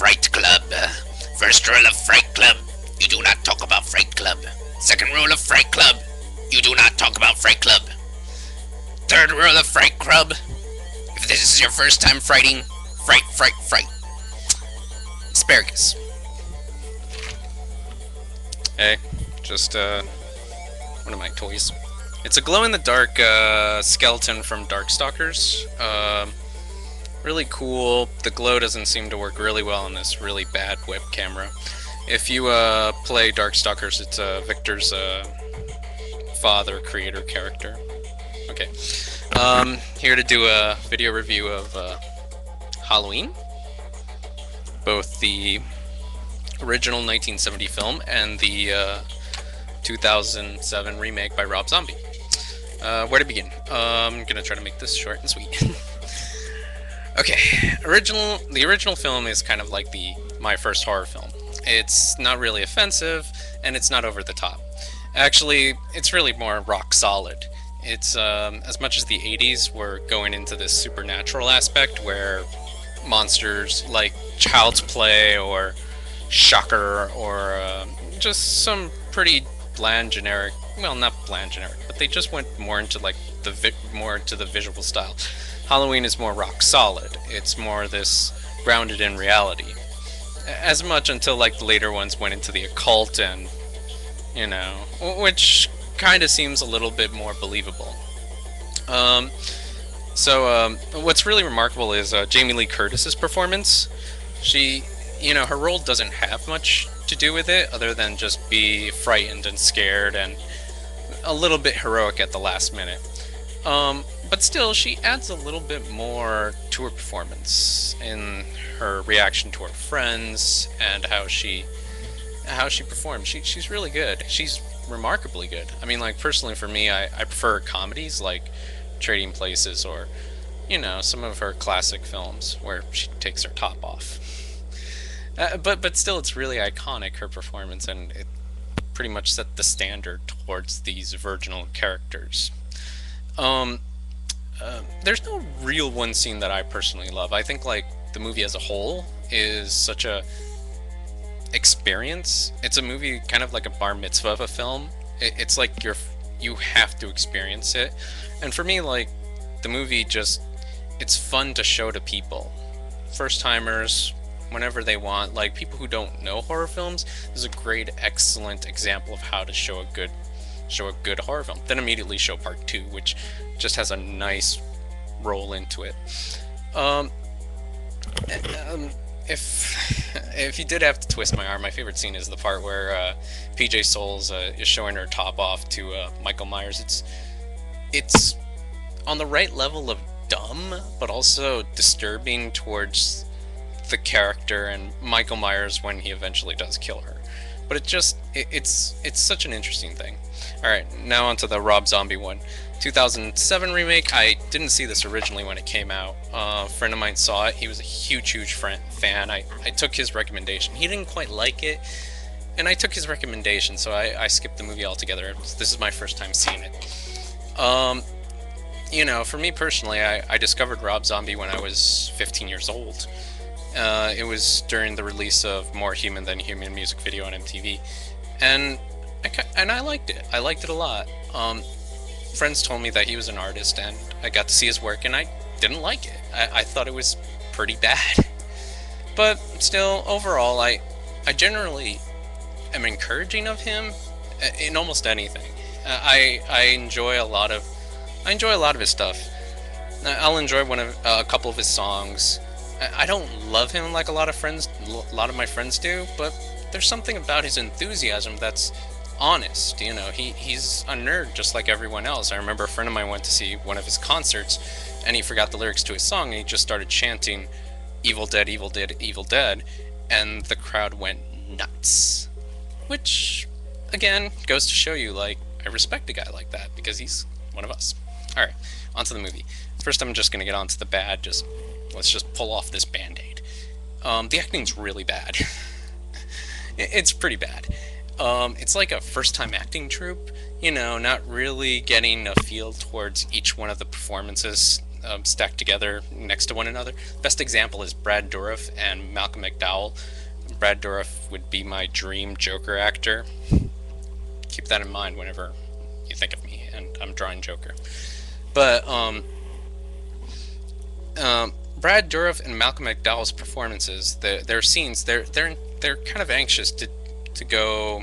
Fright Club. First rule of Fright Club, you do not talk about Fright Club. Second rule of Fright Club, you do not talk about Fright Club. Third rule of Fright Club, if this is your first time frighting, fright, fright, fright. Asparagus. Hey, just uh, one of my toys. It's a glow-in-the-dark uh, skeleton from Darkstalkers. Um, really cool. The glow doesn't seem to work really well on this really bad web camera. If you uh, play Darkstalkers, it's uh, Victor's uh, father creator character. Okay. Um, here to do a video review of uh, Halloween. Both the original 1970 film and the uh, 2007 remake by Rob Zombie. Uh, where to begin? I'm gonna try to make this short and sweet. okay, original. The original film is kind of like the my first horror film. It's not really offensive, and it's not over the top. Actually, it's really more rock solid. It's um, as much as the 80s were going into this supernatural aspect where monsters like Child's Play or Shocker or uh, just some pretty bland generic well not bland generic but they just went more into like the vi- more into the visual style halloween is more rock solid. It's more this grounded in reality. As much until like the later ones went into the occult and you know which kind of seems a little bit more believable. Um, so um, what's really remarkable is uh, jamie lee curtis's performance. She you know her role doesn't have much to do with it other than just be frightened and scared and a little bit heroic at the last minute. Um, but still, she adds a little bit more to her performance in her reaction to her friends and how she how she performs. She, she's really good. She's remarkably good. I mean, like personally for me, I, I prefer comedies like Trading Places or you know some of her classic films where she takes her top off. Uh, but but still, it's really iconic her performance, and it pretty much set the standard towards these virginal characters. Um, uh, there's no real one scene that I personally love. I think like the movie as a whole is such a experience. It's a movie kind of like a bar mitzvah of a film. It, it's like you're you have to experience it. And for me, like the movie just it's fun to show to people, first timers, whenever they want. Like people who don't know horror films, this is a great, excellent example of how to show a good show a good horror film. Then immediately show part two, which just has a nice roll into it. Um, um, if if you did have to twist my arm, my favorite scene is the part where uh, PJ Soles uh, is showing her top off to uh, Michael Myers. It's it's on the right level of dumb, but also disturbing towards the character and Michael Myers when he eventually does kill her. But it just it, it's it's such an interesting thing. All right, now onto the Rob Zombie one. 2007 remake. I didn't see this originally when it came out. Uh, a friend of mine saw it. He was a huge, huge friend, fan. I, I took his recommendation. He didn't quite like it, and I took his recommendation, so I, I skipped the movie altogether. This is my first time seeing it. Um, you know, for me personally, I, I discovered Rob Zombie when I was 15 years old. Uh, it was during the release of More Human Than Human music video on MTV, and I, and I liked it. I liked it a lot. Um, friends told me that he was an artist, and I got to see his work, and I didn't like it. I, I thought it was pretty bad. But still, overall, I I generally am encouraging of him uh, in almost anything. Uh, I I enjoy a lot of I enjoy a lot of his stuff. I'll enjoy one of uh, a couple of his songs. I don't love him like a lot of friends, a lot of my friends do, but there's something about his enthusiasm that's honest. You know, he he's a nerd just like everyone else. I remember a friend of mine went to see one of his concerts, and he forgot the lyrics to his song, and he just started chanting, "Evil Dead, Evil Dead, Evil Dead," and the crowd went nuts. Which, again, goes to show you like I respect a guy like that because he's one of us. All right, onto the movie. First, I'm just gonna get onto the bad, just Let's just pull off this band-aid. Um, the acting's really bad. it's pretty bad. Um, it's like a first-time acting troupe, you know, not really getting a feel towards each one of the performances. um, stacked together next to one another. Best example is Brad Dourif and Malcolm McDowell. Brad Dourif would be my dream Joker actor. Keep that in mind whenever you think of me, and I'm drawing Joker. But um, um, Brad Dourif and Malcolm McDowell's performances, the, their scenes, they're they're they're kind of anxious to to go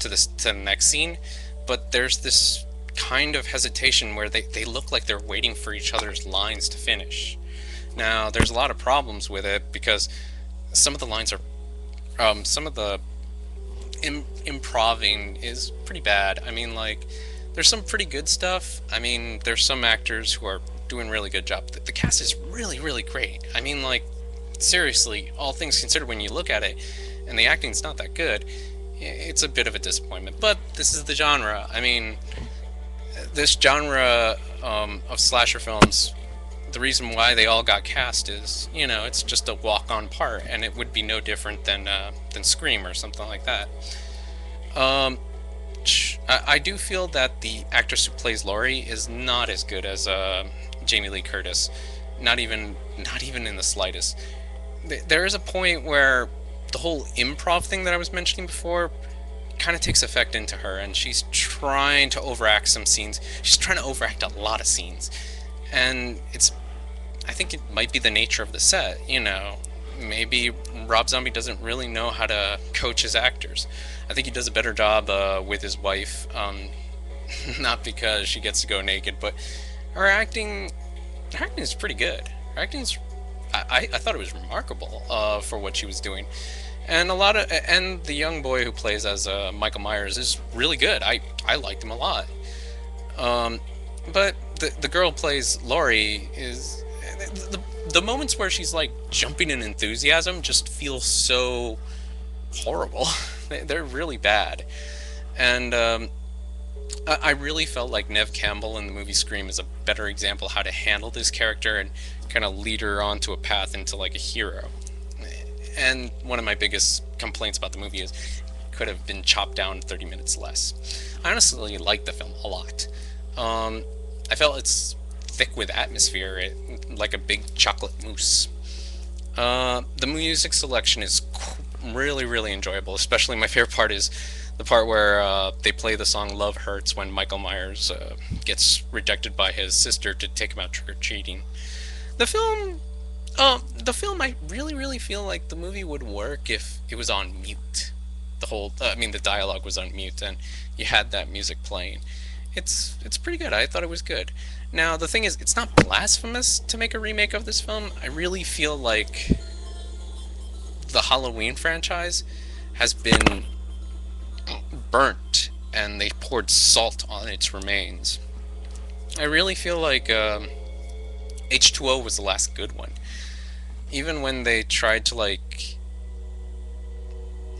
to this to the next scene, but there's this kind of hesitation where they, they look like they're waiting for each other's lines to finish. Now, there's a lot of problems with it because some of the lines are, um, some of the Im- improving is pretty bad. I mean, like, there's some pretty good stuff. I mean, there's some actors who are doing really good job. The, the cast is really, really great. I mean, like, seriously, all things considered, when you look at it, and the acting's not that good, it's a bit of a disappointment. But this is the genre. I mean, this genre um, of slasher films, the reason why they all got cast is, you know, it's just a walk-on part, and it would be no different than uh, than Scream or something like that. Um, I, I, do feel that the actress who plays Laurie is not as good as uh, Jamie Lee Curtis, not even not even in the slightest. There is a point where the whole improv thing that I was mentioning before kind of takes effect into her, and she's trying to overact some scenes. She's trying to overact a lot of scenes, and it's. I think it might be the nature of the set. You know, maybe Rob Zombie doesn't really know how to coach his actors. I think he does a better job uh, with his wife, um, not because she gets to go naked, but her acting. Her acting is pretty good. Her acting's. I, I thought it was remarkable uh, for what she was doing and a lot of and the young boy who plays as uh, Michael Myers is really good. I I liked him a lot. Um, but the the girl plays Laurie is the the moments where she's like jumping in enthusiasm just feel so horrible. They're really bad, and um, I really felt like Neve Campbell in the movie Scream is a better example how to handle this character and kind of lead her onto a path into like a hero and one of my biggest complaints about the movie is could have been chopped down 30 minutes less. I honestly liked the film a lot. Um, I felt it's thick with atmosphere, it, like a big chocolate mousse. Uh, the music selection is really, really enjoyable. Especially my favorite part is the part where uh, they play the song "Love Hurts" when Michael Myers uh, gets rejected by his sister to take him out trick or treating. The film um, the film, I really, really feel like the movie would work if it was on mute. The whole, uh, I mean, the dialogue was on mute, and you had that music playing. It's it's pretty good. I thought it was good. Now the thing is, it's not blasphemous to make a remake of this film. I really feel like the Halloween franchise has been burnt, and they poured salt on its remains. I really feel like um, H2O was the last good one even when they tried to like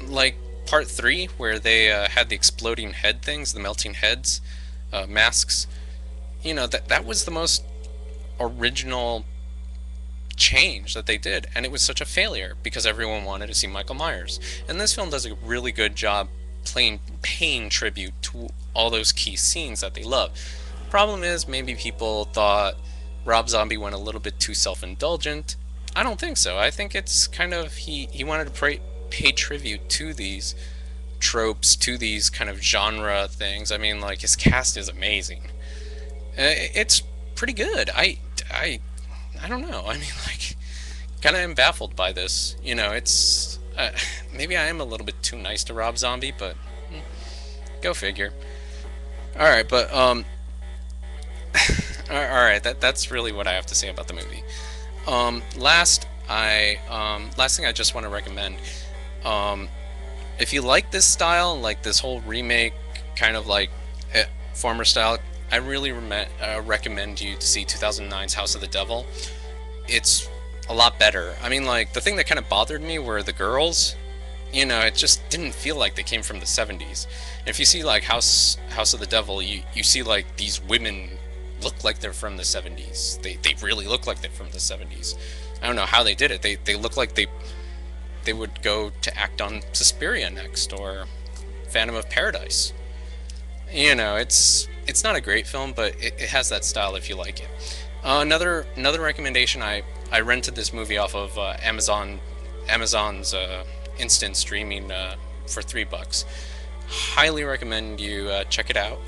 like part three where they uh, had the exploding head things the melting heads uh, masks you know that that was the most original change that they did and it was such a failure because everyone wanted to see michael myers and this film does a really good job playing paying tribute to all those key scenes that they love problem is maybe people thought rob zombie went a little bit too self-indulgent I don't think so. I think it's kind of he he wanted to pay, pay tribute to these tropes, to these kind of genre things. I mean, like his cast is amazing. Uh, it's pretty good. I I I don't know. I mean, like, kind of am baffled by this. You know, it's uh, maybe I am a little bit too nice to Rob Zombie, but go figure. All right, but um, all right, that that's really what I have to say about the movie. Um, last, I um, last thing I just want to recommend. Um, if you like this style, like this whole remake, kind of like eh, former style, I really re- uh, recommend you to see 2009's House of the Devil. It's a lot better. I mean, like the thing that kind of bothered me were the girls. You know, it just didn't feel like they came from the 70s. And if you see like House House of the Devil, you you see like these women look like they're from the 70s. They, they really look like they're from the 70s. I don't know how they did it. They, they look like they they would go to act on Suspiria next or Phantom of Paradise. You know, it's it's not a great film, but it, it has that style if you like it. Uh, another another recommendation. I I rented this movie off of uh, Amazon Amazon's uh, instant streaming uh, for three bucks. Highly recommend you uh, check it out.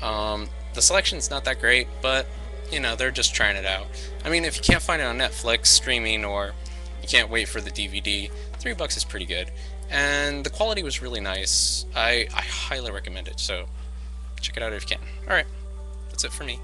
Um, the selection's not that great, but you know they're just trying it out. I mean, if you can't find it on Netflix streaming or you can't wait for the DVD, three bucks is pretty good. And the quality was really nice. I, I highly recommend it. So check it out if you can. All right, that's it for me.